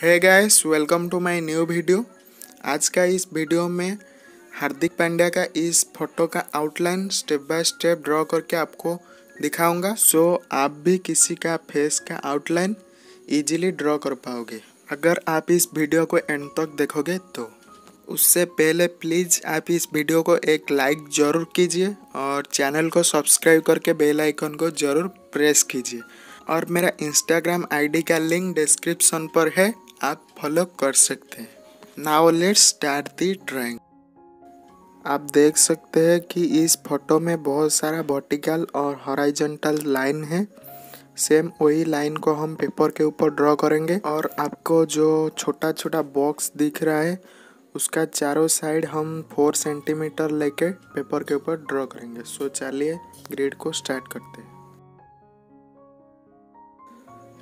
है guys welcome to my new video आज का इस वीडियो में हार्दिक पांड्या का इस फ़ोटो का outline step by step draw करके आपको दिखाऊँगा। सो so, आप भी किसी का फेस का आउटलाइन इजीली ड्रॉ कर पाओगे। अगर आप इस वीडियो को एंड तक देखोगे तो। उससे पहले प्लीज़ आप इस वीडियो को एक लाइक ज़रूर कीजिए और चैनल को सब्सक्राइब करके बेल आइकन को ज़रूर प्रेस कीजिए। और मेरा इंस्टाग्राम आईडी का लिंक डिस्क्रिप्शन पर है। आप फॉलो कर सकते हैं। Now let's start the drawing. आप देख सकते हैं कि इस फ़ोटो में बहुत सारा वर्टिकल और हॉराइजेंटल लाइन है। सेम वही लाइन को हम पेपर के ऊपर ड्रॉ करेंगे और आपको जो छोटा छोटा बॉक्स दिख रहा है, उसका चारों साइड हम फोर सेंटीमीटर लेके पेपर के ऊपर ड्रॉ करेंगे। सो चलिए, ग्रेड को स्टार्ट करते हैं।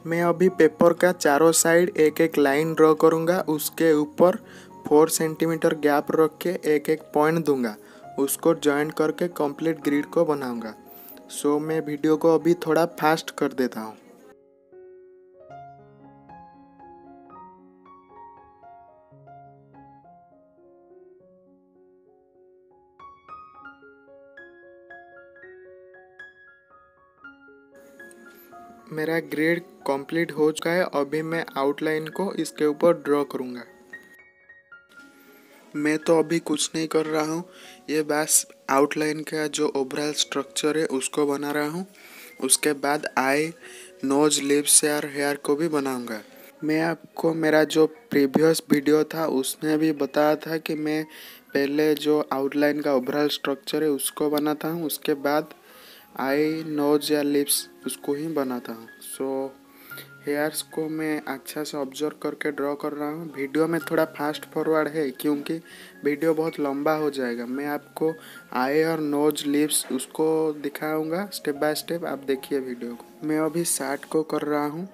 मैं अभी पेपर का चारों साइड एक एक लाइन ड्रॉ करूँगा, उसके ऊपर फोर सेंटीमीटर गैप रख के एक एक पॉइंट दूँगा, उसको जॉइंट करके कंप्लीट ग्रिड को बनाऊँगा। सो मैं वीडियो को अभी थोड़ा फास्ट कर देता हूँ। मेरा ग्रेड कंप्लीट हो चुका है, अभी मैं आउटलाइन को इसके ऊपर ड्रॉ करूँगा। मैं तो अभी कुछ नहीं कर रहा हूँ, ये बस आउटलाइन का जो ओवरऑल स्ट्रक्चर है, उसको बना रहा हूँ। उसके बाद आई नोज़ लिप्स और हेयर को भी बनाऊँगा। मैं आपको मेरा जो प्रीवियस वीडियो था, उसमें भी बताया था कि मैं पहले जो आउटलाइन का ओवरऑल स्ट्रक्चर है, उसको बनाता हूँ। उसके बाद आई नोज़ या लिप्स उसको ही बनाता हूँ सो हेयर्स को मैं अच्छा से ऑब्ज़र्व करके ड्रॉ कर रहा हूँ। वीडियो में थोड़ा फास्ट फॉरवर्ड है, क्योंकि वीडियो बहुत लंबा हो जाएगा। मैं आपको आई और नोज़ लिप्स उसको दिखाऊँगा स्टेप बाय स्टेप आप देखिए वीडियो को। मैं अभी शार्ट को कर रहा हूँ।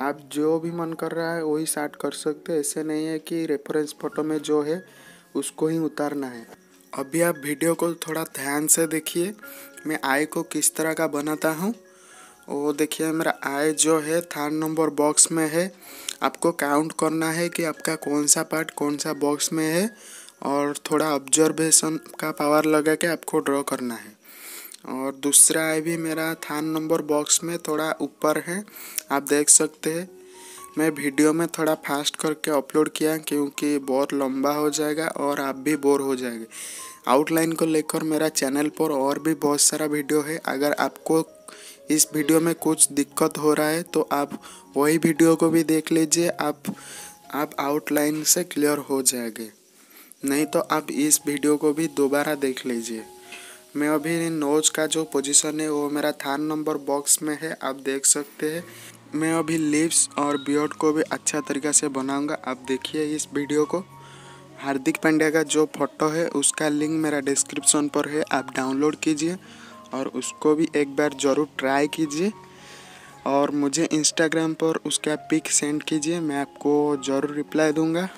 आप जो भी मन कर रहा है, वही शार्ट कर सकते ऐसे नहीं है कि रेफरेंस फ़ोटो में जो है, उसको ही उतारना है। अभी आप वीडियो को थोड़ा ध्यान से देखिए, मैं आई को किस तरह का बनाता हूँ। वो देखिए, मेरा आई जो है थर्ड नंबर बॉक्स में है। आपको काउंट करना है कि आपका कौन सा पार्ट कौन सा बॉक्स में है और थोड़ा ऑब्जर्वेशन का पावर लगा के आपको ड्रॉ करना है। और दूसरा आई भी मेरा थर्ड नंबर बॉक्स में थोड़ा ऊपर है। आप देख सकते हैं। मैं वीडियो में थोड़ा फास्ट करके अपलोड किया क्योंकि बहुत लंबा हो जाएगा और आप भी बोर हो जाएँगे। आउटलाइन को लेकर मेरा चैनल पर और भी बहुत सारा वीडियो है। अगर आपको इस वीडियो में कुछ दिक्कत हो रहा है तो आप वही वीडियो को भी देख लीजिए। आप आप आउटलाइन से क्लियर हो जाएँगे। नहीं तो आप इस वीडियो को भी दोबारा देख लीजिए। मैं अभी नोज़ का जो पोजीशन है, वो मेरा थान नंबर बॉक्स में है। आप देख सकते हैं। मैं अभी लिप्स और बियर्ड को भी अच्छा तरीक़े से बनाऊँगा। आप देखिए इस वीडियो को। हार्दिक पांड्या का जो फ़ोटो है, उसका लिंक मेरा डिस्क्रिप्शन पर है। आप डाउनलोड कीजिए और उसको भी एक बार ज़रूर ट्राई कीजिए। और मुझे इंस्टाग्राम पर उसका पिक सेंड कीजिए, मैं आपको ज़रूर रिप्लाई दूँगा।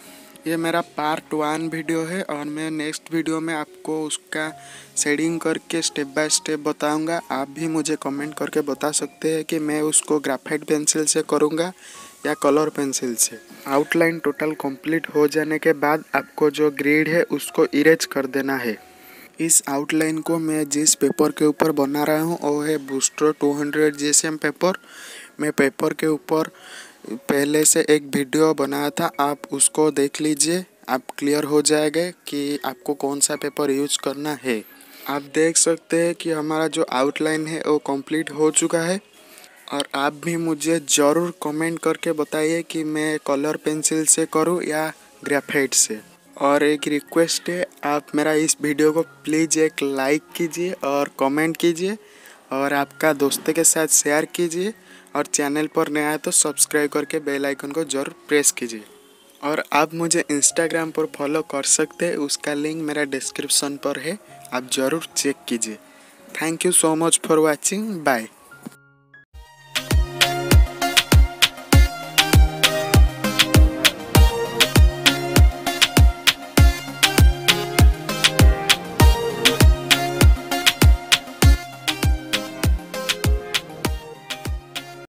ये मेरा पार्ट वन वीडियो है और मैं नेक्स्ट वीडियो में आपको उसका शेडिंग करके स्टेप बाय स्टेप बताऊँगा। आप भी मुझे कमेंट करके बता सकते हैं कि मैं उसको ग्राफाइट पेंसिल से करूँगा या कलर पेंसिल से। आउटलाइन टोटल कंप्लीट हो जाने के बाद आपको जो ग्रेड है उसको इरेज कर देना है। इस आउटलाइन को मैं जिस पेपर के ऊपर बना रहा हूँ, वो है बूस्टर 200 हंड्रेड पेपर मैं पेपर के ऊपर पहले से एक वीडियो बनाया था, आप उसको देख लीजिए। आप क्लियर हो जाएगा कि आपको कौन सा पेपर यूज़ करना है। आप देख सकते हैं कि हमारा जो आउटलाइन है, वो कंप्लीट हो चुका है। और आप भी मुझे ज़रूर कमेंट करके बताइए कि मैं कलर पेंसिल से करूँ या ग्रेफाइट से। और एक रिक्वेस्ट है, आप मेरा इस वीडियो को प्लीज़ एक लाइक कीजिए और कमेंट कीजिए। और आपका दोस्तों के साथ शेयर कीजिए। और चैनल पर नया है तो सब्सक्राइब करके बेल आइकन को ज़रूर प्रेस कीजिए। और आप मुझे इंस्टाग्राम पर फॉलो कर सकते हैं, उसका लिंक मेरा डिस्क्रिप्शन पर है, आप ज़रूर चेक कीजिए। Thank you so much for watching bye